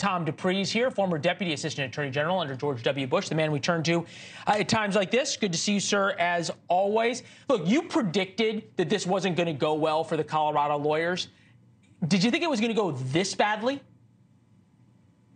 Tom Dupree here, former Deputy Assistant Attorney General under George W. Bush, the man we turn to uh, at times like this. Good to see you, sir, as always. Look, you predicted that this wasn't going to go well for the Colorado lawyers. Did you think it was going to go this badly?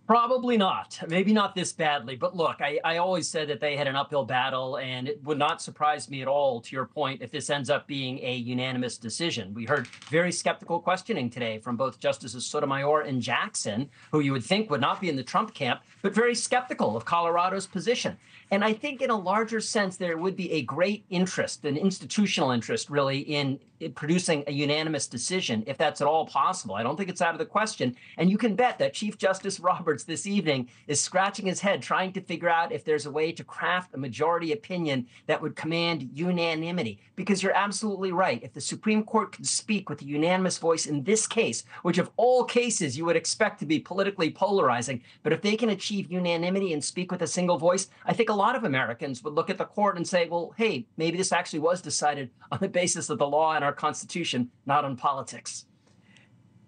Probably not. Maybe not this badly. But look, I, I always said that they had an uphill battle, and it would not surprise me at all, to your point, if this ends up being a unanimous decision. We heard very skeptical questioning today from both Justices Sotomayor and Jackson, who you would think would not be in the Trump camp, but very skeptical of Colorado's position. And I think, in a larger sense, there would be a great interest, an institutional interest, really, in, in producing a unanimous decision, if that's at all possible. I don't think it's out of the question. And you can bet that Chief Justice Roberts this evening is scratching his head trying to figure out if there's a way to craft a majority opinion that would command unanimity. Because you're absolutely right. If the Supreme Court could speak with a unanimous voice in this case, which of all cases you would expect to be politically polarizing, but if they can achieve unanimity and speak with a single voice, I think a lot of Americans would look at the court and say, well, hey, maybe this actually was decided on the basis of the law and our Constitution, not on politics.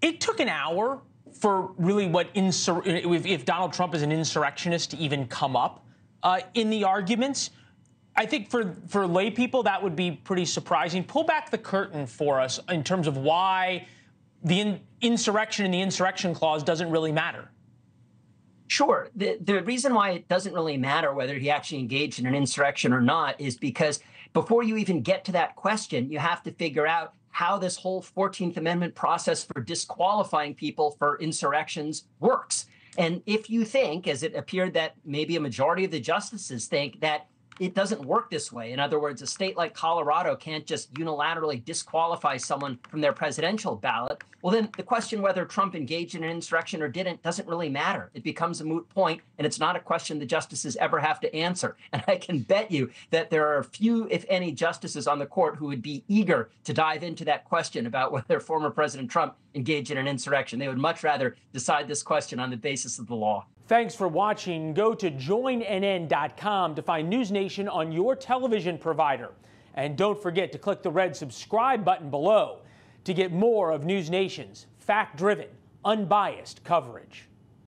It took an hour for really what insur- if, if, Donald Trump is an insurrectionist to even come up uh, in the arguments. I think for for lay people that would be pretty surprising. Pull back the curtain for us in terms of why the in- insurrection and the insurrection clause doesn't really matter. Sure. The, the reason why it doesn't really matter whether he actually engaged in an insurrection or not is because before you even get to that question, you have to figure out how this whole 14th Amendment process for disqualifying people for insurrections works. And if you think, as it appeared that maybe a majority of the justices think, that it doesn't work this way. In other words, a state like Colorado can't just unilaterally disqualify someone from their presidential ballot. Well, then the question whether Trump engaged in an insurrection or didn't doesn't really matter. It becomes a moot point, and it's not a question the justices ever have to answer. And I can bet you that there are few, if any, justices on the court who would be eager to dive into that question about whether former President Trump engaged in an insurrection. They would much rather decide this question on the basis of the law. Thanks for watching. Go to joinnn.com to find News Nation on your television provider. And don't forget to click the red subscribe button below to get more of News Nation's fact driven, unbiased coverage.